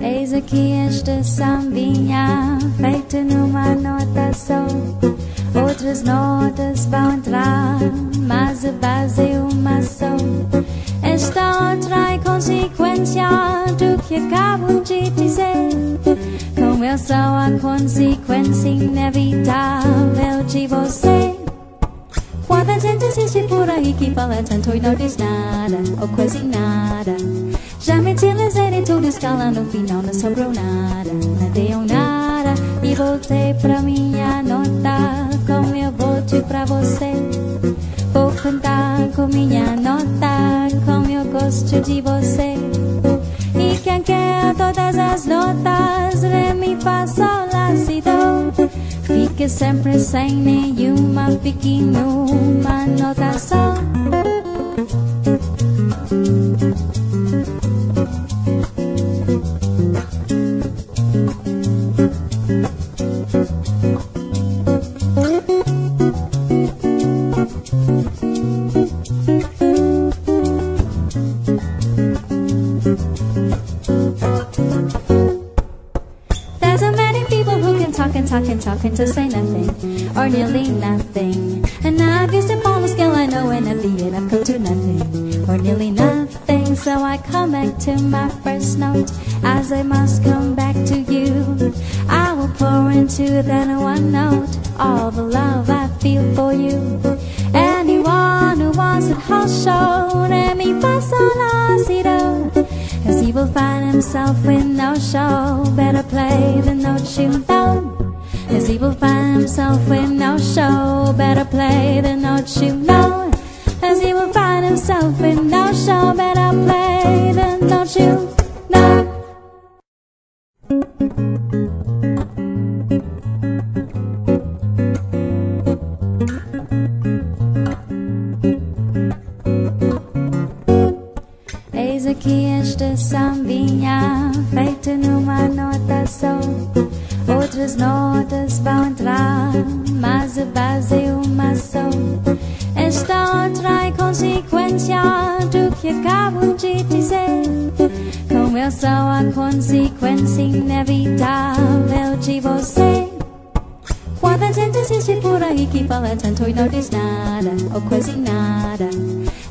Eis aqui esta sambinha feita numa nota só. Outras notas vão entrar, mas a base é uma só. Esta outra é consequência do que acabo de dizer. Sou a consequência inevitável de você. Quanta gente existe por aí que fala tanto e não diz nada, ou quase nada. Já me utilizei de tudo escala no final não sobrou nada, não deu nada. E voltei pra minha nota, como eu volte pra você. Vou cantar com minha nota, como eu gosto de você. Quer todas as notas, Ré, Mi, Fá, Sol, Lá, Si, Do. Fique sempre sem nenhuma, fique numa nota só. Talk and talk and to say nothing or nearly nothing. And I've used up all the skill I know, and at the end I've come to nothing or nearly nothing. So I come back to my first note as I must come back to you. I will pour into that one note all the love I feel for you. Anyone who wants it whole show, pass on si do. Cause he will find himself with no show. Better play the note you know. Himself with no show. Better play the note you know. Cause he will find himself with no show. Better play the note you know. Eis aqui esta sambinha feita numa nota só. Outras notas vão entrar, mas a base é uma só. Esta outra é consequência do que acabo de dizer. Com eu sou a consequência inevitável de você. Quanta gente existe por aí que fala tanto e não diz nada, ou quase nada.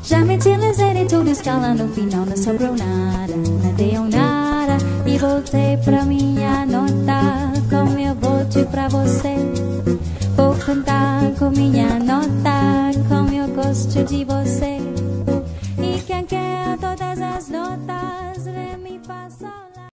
Já me utilizei de tudo escala no final não sobrou nada, não deu nada. E voltei pra minha nota, como pra você. Vou cantar com minha nota, como eu gosto de você. E quem quer